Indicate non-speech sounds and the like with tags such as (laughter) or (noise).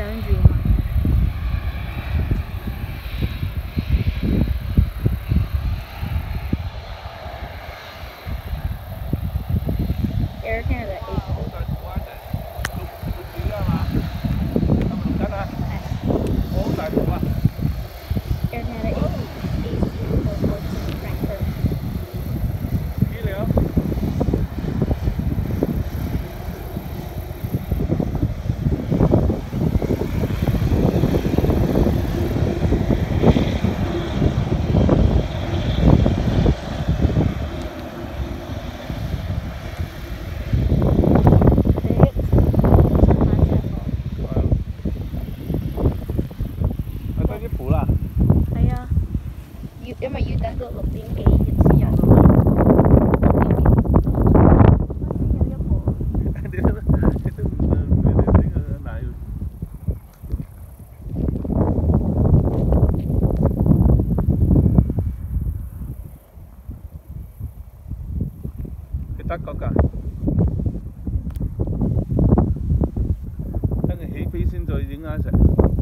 7 Dreamer. Air Canada 8. sẽ nhận được lục tiếng kỳ. Nó sẽ nhận được bộ. Dia tu dia tu dia nak Kita có (laughs) cả等佢起飞先再影下一只。